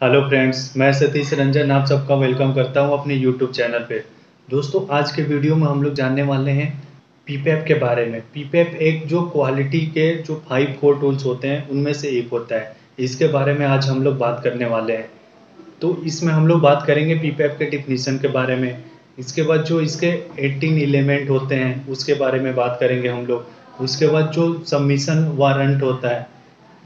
Hello friends मैं सतीश रंजन आप सबका वेलकम करता हूँ अपने यूट्यूब चैनल पे। दोस्तों, आज के वीडियो में हम लोग जानने वाले हैं पीपैप के बारे में। पीपैप एक जो क्वालिटी के जो फाइव कोर टूल्स होते हैं, उनमें से एक होता है। इसके बारे में आज हम लोग बात करने वाले हैं। तो इसमें हम लोग बात करेंगे पीपैप के डिफिनीसन के बारे में। इसके बाद जो इसके 18 एलिमेंट होते हैं, उसके बारे में बात करेंगे हम लोग। उसके बाद जो सबमिशन वारंट होता है,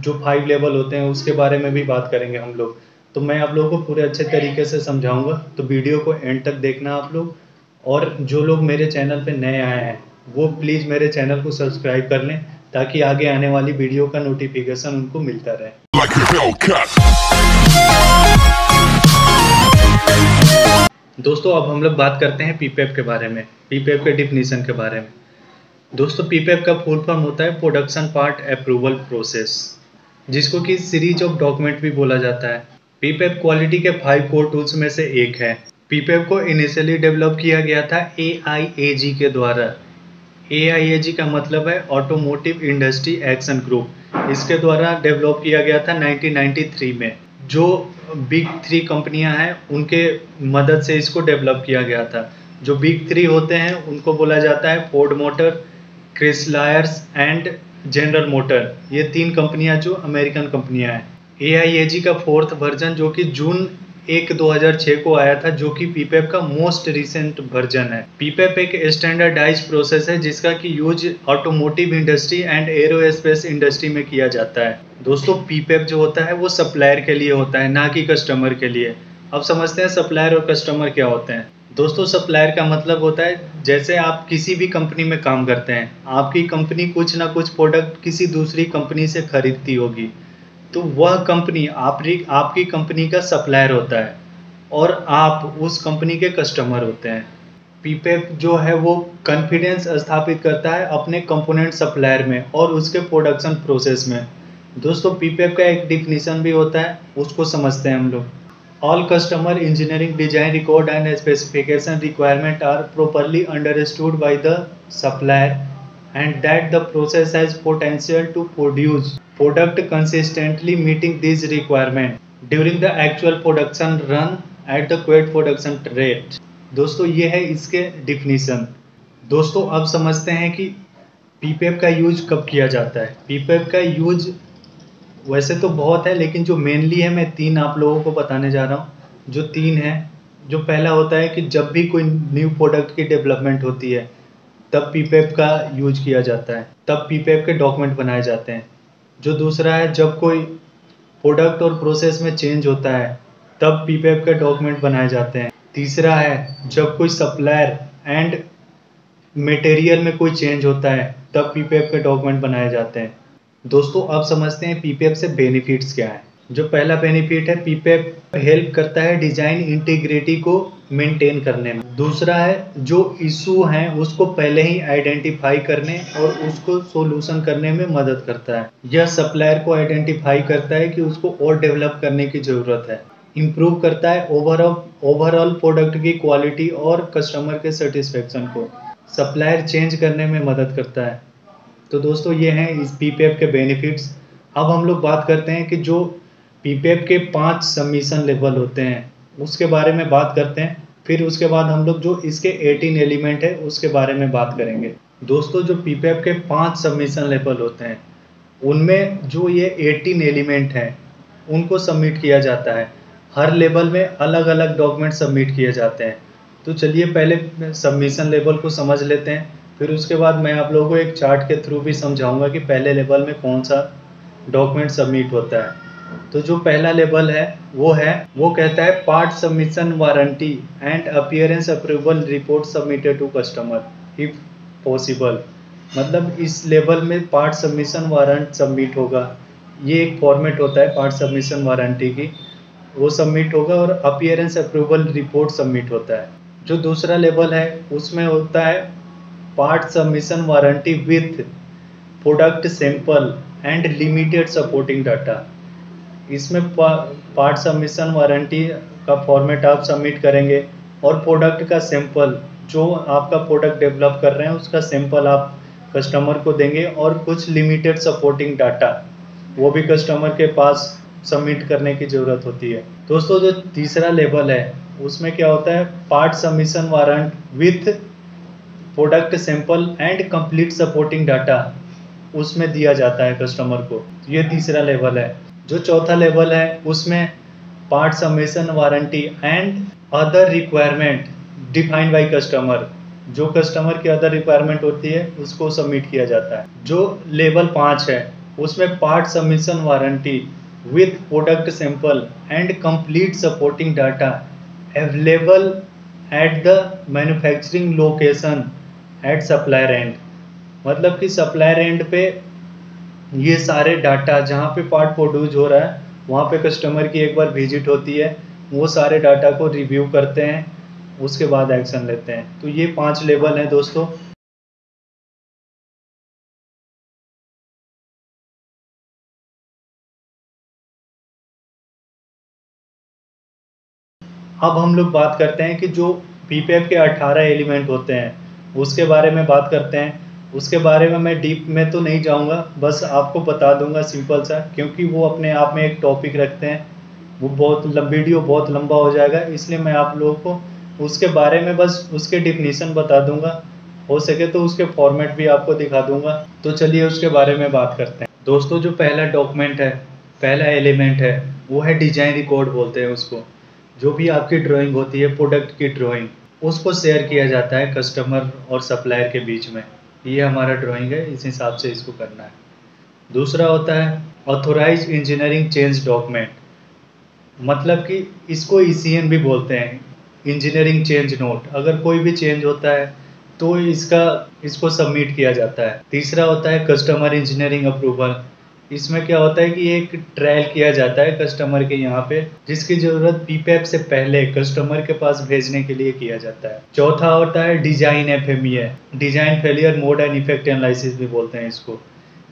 जो फाइव लेवल होते हैं, उसके बारे में भी बात करेंगे हम लोग। तो मैं आप लोगों को पूरे अच्छे तरीके से समझाऊँगा। तो वीडियो को एंड तक देखना आप लोग। और जो लोग मेरे चैनल पे नए आए हैं वो प्लीज़ मेरे चैनल को सब्सक्राइब कर लें ताकि आगे आने वाली वीडियो का नोटिफिकेशन उनको मिलता रहे। दोस्तों अब हम लोग बात करते हैं पीपेप के बारे में पीपेप के डिफिनीसन के बारे में। दोस्तों पीपेप का फुल फॉर्म होता है प्रोडक्शन पार्ट अप्रूवल प्रोसेस जिसको कि सीरीज़ ऑफ़ डॉक्यूमेंट भी बोला जाता है। पीपेप क्वालिटी के फाइव कोर टूल्स में से एक है। पीपेप को इनिशियली डेवलप किया गया था एआईएजी के द्वारा। एआईएजी का मतलब है ऑटोमोटिव इंडस्ट्री एक्शन ग्रुप इसके द्वारा डेवलप किया गया था 1993 में। जो बिग थ्री कंपनियाँ हैं, उनके मदद से इसको डेवलप किया गया था। जो बिग थ्री होते हैं, उनको बोला जाता है Ford Motor Chryslers and General Motor ये तीन कंपनियाँ जो अमेरिकन कंपनियाँ हैं। ए का फोर्थ वर्जन जो कि जून एक 2006 को आया था, जो कि पीपेप का मोस्ट रिसेंट वर्जन है। पीपेप एक स्टैंडर्डाइज प्रोसेस है, जिसका कि use automotive industry and aerospace industry में किया जाता है। दोस्तों पीपेप जो होता है, वो सप्लायर के लिए होता है, ना कि कस्टमर के लिए। अब समझते हैं सप्लायर और कस्टमर क्या होते हैं। दोस्तों सप्लायर का मतलब होता है, जैसे आप किसी भी कंपनी में काम करते हैं, आपकी कंपनी कुछ ना कुछ प्रोडक्ट किसी दूसरी कंपनी से खरीदती होगी। तो वह कंपनी आपकी आपकी कंपनी का सप्लायर होता है और आप उस कंपनी के कस्टमर होते हैं। पीपेप जो है वो कॉन्फिडेंस स्थापित करता है अपने कंपोनेंट सप्लायर में और उसके प्रोडक्शन प्रोसेस में। दोस्तों पीपेप का एक डिफिनीशन भी होता है, उसको समझते हैं हम लोग। All customer engineering design record and specification requirement are properly understood by the supplier and that the process has potential to produce product consistently meeting these requirement during the actual production run at the quote production rate. दोस्तों, ये है इसके definition दोस्तों, अब समझते हैं कि पीपेप का यूज़ कब किया जाता है। पीपेप का यूज़ वैसे तो बहुत है, लेकिन जो मेनली है, मैं तीन आप लोगों को बताने जा रहा हूँ। जो तीन है, जो पहला होता है कि जब भी कोई न्यू प्रोडक्ट की डेवलपमेंट होती है, तब पीपेप का यूज़ किया जाता है। तब पीपेप के डॉक्यूमेंट बनाए जाते हैं। जो दूसरा है, जब कोई प्रोडक्ट और प्रोसेस में चेंज होता है, तब पीपेप के डॉक्यूमेंट बनाए जाते हैं। तीसरा है, जब कोई सप्लायर एंड मटेरियल में कोई चेंज होता है, तब पीपेप के डॉक्यूमेंट बनाए जाते हैं। दोस्तों, अब समझते हैं पीपेप से बेनिफिट्स क्या है। जो पहला बेनिफिट है पीपेप हेल्प करता है डिज़ाइन इंटीग्रिटी को मेंटेन करने में। दूसरा है, जो इशू है, उसको पहले ही आइडेंटिफाई करने और उसको सोल्यूशन करने में मदद करता है। यह सप्लायर को आइडेंटिफाई करता है कि उसको और डेवलप करने की ज़रूरत है। इम्प्रूव करता है ओवरऑल ओवरऑल प्रोडक्ट की क्वालिटी और कस्टमर के सेटिस्फेक्शन को। सप्लायर चेंज करने में मदद करता है। तो दोस्तों, ये हैं इस पीपीएफ के बेनिफिट्स अब हम लोग बात करते हैं कि जो पीपीएफ के पाँच सबमिशन लेवल होते हैं उसके बारे में बात करते हैं। फिर उसके बाद हम लोग जो इसके 18 एलिमेंट है, उसके बारे में बात करेंगे। दोस्तों, जो पीपीएफ के पाँच सबमिशन लेवल होते हैं, उनमें जो ये 18 एलिमेंट हैं, उनको सबमिट किया जाता है। हर लेवल में अलग अलग डॉक्यूमेंट सबमिट किए जाते हैं। तो चलिए पहले सबमिशन लेवल को समझ लेते हैं। फिर उसके बाद मैं आप लोगों को एक चार्ट के थ्रू भी समझाऊँगा कि पहले लेवल में कौन सा डॉक्यूमेंट सबमिट होता है। तो जो पहला लेवल है, वो है, वो कहता है part submission warranty and appearance approval report submitted to customer if possible मतलब इस लेवल में पार्ट सबमिशन वारंट सबमिट होगा। ये एक फॉर्मेट होता है पार्ट सबमिशन वारंटी की। वो सबमिट होगा और अपियरेंस अप्रूवल रिपोर्ट सबमिट होता है। जो दूसरा लेवल है, उसमें होता है part submission warranty with product sample and limited supporting data इसमें पार्ट सबमिशन वारंटी का फॉर्मेट आप सबमिट करेंगे और प्रोडक्ट का सैंपल जो आपका प्रोडक्ट डेवलप कर रहे हैं, उसका सैंपल आप कस्टमर को देंगे और कुछ लिमिटेड सपोर्टिंग डाटा वो भी कस्टमर के पास सबमिट करने की ज़रूरत होती है। दोस्तों, जो तीसरा लेवल है, उसमें क्या होता है? Part submission warrant with product sample and complete supporting data उसमें दिया जाता है कस्टमर को। ये तीसरा लेवल है। जो चौथा लेवल है, उसमें part submission warranty and other requirement defined by customer जो कस्टमर की अदर रिक्वायरमेंट होती है, उसको सबमिट किया जाता है। जो लेवल पाँच है, उसमें part submission warranty with product sample and complete supporting data available at the manufacturing location at supplier and मतलब कि सप्लायर एंड पे ये सारे डाटा जहाँ पे पार्ट प्रोड्यूस हो रहा है, वहाँ पे कस्टमर की एक बार विज़िट होती है, वो सारे डाटा को रिव्यू करते हैं, उसके बाद एक्शन लेते हैं। तो ये पाँच लेवल हैं दोस्तों। अब हम लोग बात करते हैं कि जो पीपीएफ के 18 एलिमेंट होते हैं, उसके बारे में बात करते हैं। उसके बारे में मैं डीप में तो नहीं जाऊँगा, बस आपको बता दूँगा सिंपल सा, क्योंकि वो अपने आप में एक टॉपिक रखते हैं। वो बहुत वीडियो बहुत लंबा हो जाएगा, इसलिए मैं आप लोगों को उसके बारे में बस उसके डिफिनीसन बता दूँगा। हो सके तो उसके फॉर्मेट भी आपको दिखा दूँगा। तो चलिए उसके बारे में बात करते हैं। दोस्तों, जो पहला डॉक्यूमेंट है, पहला एलिमेंट है, वो है डिज़ाइन रिकॉर्ड बोलते हैं उसको। जो भी आपकी ड्राइंग होती है प्रोडक्ट की ड्राइंग उसको शेयर किया जाता है कस्टमर और सप्लायर के बीच में। ये हमारा ड्राइंग है, इस हिसाब से इसको करना है। दूसरा होता है ऑथोराइज इंजीनियरिंग चेंज डॉक्यूमेंट मतलब कि इसको ई e भी बोलते हैं इंजीनियरिंग चेंज नोट अगर कोई भी चेंज होता है तो इसका, इसको सबमिट किया जाता है। तीसरा होता है कस्टमर इंजीनियरिंग अप्रूवल इसमें क्या होता है कि एक ट्रायल किया जाता है कस्टमर के यहाँ पे, जिसकी ज़रूरत पीपैप से पहले कस्टमर के पास भेजने के लिए किया जाता है। चौथा होता है design F M design failure mode and effect analysis भी बोलते हैं इसको।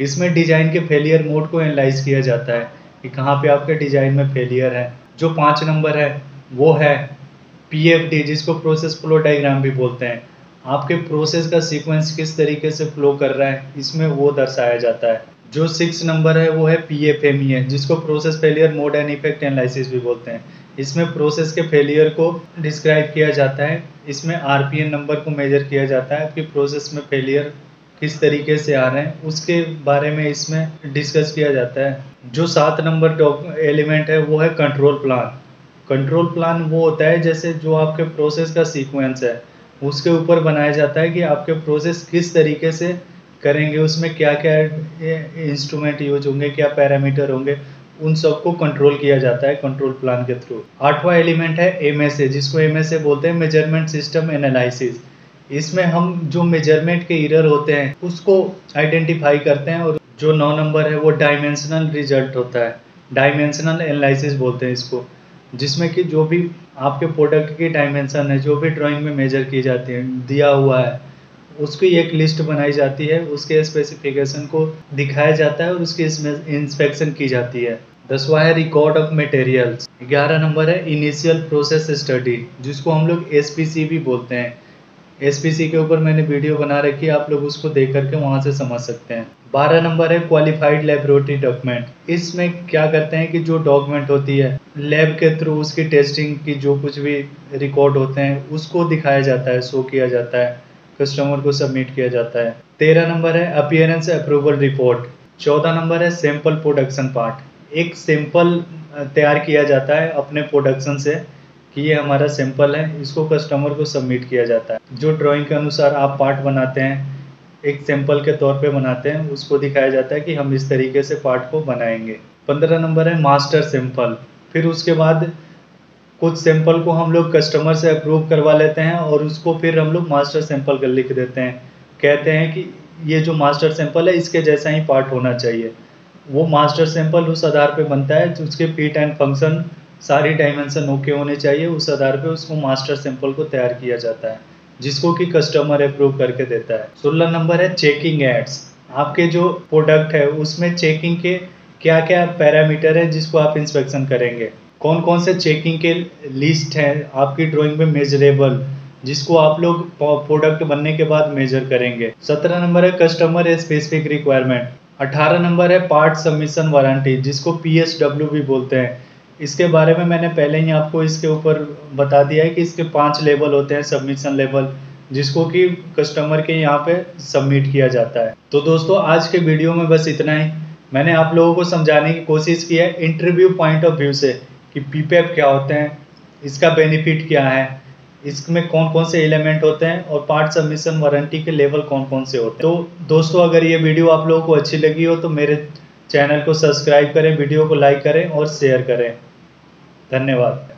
इसमें डिज़ाइन के फेलियर मोड को एनालाइज किया जाता है कि कहाँ पे आपके डिज़ाइन में फेलियर है। जो पाँच नंबर है, वो है पीएफडी जिसको प्रोसेस फ्लो डाइग्राम भी बोलते हैं। आपके प्रोसेस का सीक्वेंस किस तरीके से फ्लो कर रहा है, इसमें वो दर्शाया जाता है। जो सिक्स नंबर है, वो है पी एफ़ एम ई है जिसको process failure mode and effect analysis भी बोलते हैं। इसमें प्रोसेस के फेलियर को डिस्क्राइब किया जाता है, इसमें आर पी एन नंबर को मेजर किया जाता है कि प्रोसेस में फेलियर किस तरीके से आ रहे हैं, उसके बारे में इसमें डिस्कस किया जाता है। जो सात नंबर एलिमेंट है, वो है कंट्रोल प्लान कंट्रोल प्लान वो होता है, जैसे जो आपके प्रोसेस का सीक्वेंस है, उसके ऊपर बनाया जाता है कि आपके प्रोसेस किस तरीके से करेंगे, उसमें क्या क्या इंस्ट्रूमेंट यूज़ होंगे, क्या पैरामीटर होंगे, उन सबको कंट्रोल किया जाता है कंट्रोल प्लान के थ्रू आठवां एलिमेंट है एम जिसको एम बोलते हैं मेज़रमेंट सिस्टम एनालिसिस इसमें हम जो मेज़रमेंट के इरर होते हैं, उसको आइडेंटिफाई करते हैं और जो नौ नंबर है वो डायमेंशनल रिज़ल्ट होता है। डायमेंशनल एनालिसिस बोलते हैं इसको, जिसमें कि जो भी आपके प्रोडक्ट की डायमेंशन है, जो भी ड्राइंग में मेजर की जाती है, दिया हुआ है उसकी एक लिस्ट बनाई जाती है, उसके स्पेसिफिकेशन को दिखाया जाता है और उसकी इंस्पेक्शन की जाती है। दसवा है रिकॉर्ड ऑफ़ मटेरियल्स ग्यारह नंबर है इनिशियल प्रोसेस स्टडी जिसको हम लोग एस भी बोलते हैं। एसपीसी के ऊपर मैंने वीडियो बना रखी है, आप लोग उसको देख करके वहाँ से समझ सकते हैं। बारह नंबर है क्वालिफाइड लेबोरेटरी डॉक्यूमेंट इसमें क्या करते हैं कि जो डॉक्यूमेंट होती है लैब के थ्रू उसकी टेस्टिंग की जो कुछ भी रिकॉर्ड होते हैं, उसको दिखाया जाता है शो किया जाता है। कस्टमर को सबमिट किया जाता है। तेरह नंबर है अपियरेंस अप्रूवल रिपोर्ट चौदह नंबर है सैंपल प्रोडक्शन पार्ट एक सैंपल तैयार किया जाता है अपने प्रोडक्शन से कि ये हमारा सैंपल है, इसको कस्टमर को सबमिट किया जाता है। जो ड्राइंग के अनुसार आप पार्ट बनाते हैं, एक सैंपल के तौर पे बनाते हैं, उसको दिखाया जाता है कि हम इस तरीके से पार्ट को बनाएँगे। पंद्रह नंबर है मास्टर सैंपल फिर उसके बाद कुछ सैंपल को हम लोग कस्टमर से अप्रूव करवा लेते हैं और उसको फिर हम लोग मास्टर सैंपल कर लिख देते हैं। कहते हैं कि ये जो मास्टर सैंपल है, इसके जैसा ही पार्ट होना चाहिए। वो मास्टर सैंपल उस आधार पे बनता है, उसके फिट एंड फ़ंक्शन सारी डायमेंशन ओके होने चाहिए। उस आधार पे उसको मास्टर सैंपल को तैयार किया जाता है, जिसको कि कस्टमर अप्रूव करके देता है। सोलह नंबर है चेकिंग एड्स आपके जो प्रोडक्ट है, उसमें चेकिंग के क्या क्या पैरामीटर है जिसको आप इंस्पेक्शन करेंगे? कौन कौन से चेकिंग के लिस्ट है आपकी ड्राइंग में मेजरेबल जिसको आप लोग प्रोडक्ट बनने के बाद मेजर करेंगे। सत्रह नंबर है कस्टमर स्पेसिफिक रिक्वायरमेंट अठारह नंबर है पार्ट सबमिशन वारंटी जिसको पीएसडब्ल्यू भी बोलते हैं। इसके बारे में मैंने पहले ही आपको इसके ऊपर बता दिया है कि इसके पाँच लेवल होते हैं सबमिशन लेवल जिसको कि कस्टमर के यहाँ पे सबमिट किया जाता है। तो दोस्तों, आज के वीडियो में बस इतना ही। मैंने आप लोगों को समझाने की कोशिश की है इंटरव्यू पॉइंट ऑफ़ व्यू से। कि पीपैप क्या होते हैं, इसका बेनिफिट क्या है, इसमें कौन कौन से एलिमेंट होते हैं और पार्ट सबमिशन वारंटी के लेवल कौन कौन से होते हैं। तो दोस्तों, अगर ये वीडियो आप लोगों को अच्छी लगी हो तो मेरे चैनल को सब्सक्राइब करें वीडियो को लाइक करें और शेयर करें। धन्यवाद।